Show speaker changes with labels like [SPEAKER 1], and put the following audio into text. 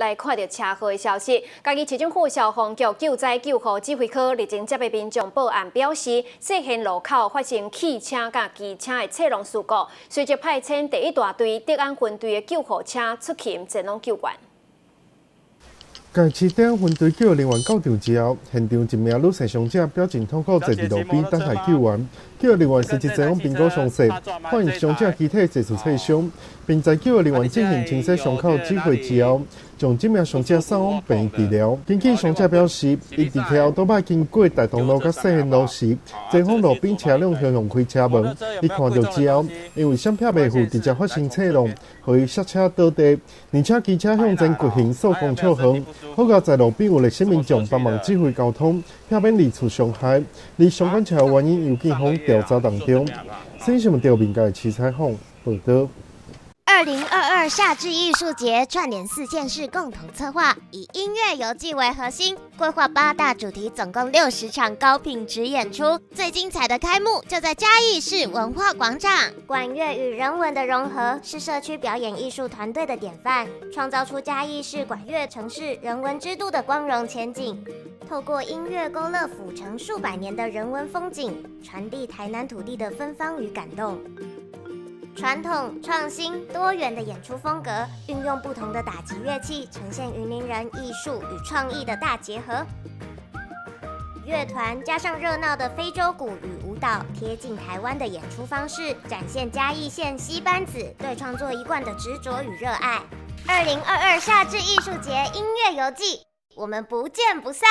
[SPEAKER 1] 来看到车祸的消息。嘉义市政府消防局救灾救护指挥科日前接报民众报案，表示涉嫌路口发生汽车甲机车的侧撞事故，随即派遣第一大队德安分队的救护车出勤前往救援。
[SPEAKER 2] 在市点分队救人员到场之后，现场一名女性伤者表情痛苦，坐伫路边等待救援。救人员随即前往评估伤势，发现伤者躯体多处挫伤，并在救人员进行清洗伤口指挥之后，将这名伤者送往病院治疗。根据伤者表示，伊伫跳倒摆经过大同路甲西线路时，前方路边车辆向向开车门，伊看到之后，因为闪避未符，直接发生侧撞，互伊刹车倒地，而且机车向前滑行，受风超横。好在在路边有历史民众帮忙指挥交通，避免二次伤害。而相关车祸原因由警方调查当中。新新闻调民界七彩虹报道。
[SPEAKER 3] 二零二二夏至艺术节串联四县市共同策划，以音乐游记为核心，规划八大主题，总共六十场高品质演出。最精彩的开幕就在嘉义市文化广场。管乐与人文的融合，是社区表演艺术团队的典范，创造出嘉义市管乐城市人文之都的光荣前景。透过音乐勾勒府城数百年的人文风景，传递台南土地的芬芳与感动。传统、创新、多元的演出风格，运用不同的打击乐器，呈现云林人艺术与创意的大结合。乐团加上热闹的非洲鼓与舞蹈，贴近台湾的演出方式，展现嘉义县西班子对创作一贯的执着与热爱。二零二二夏至艺术节音乐游记，我们不见不散。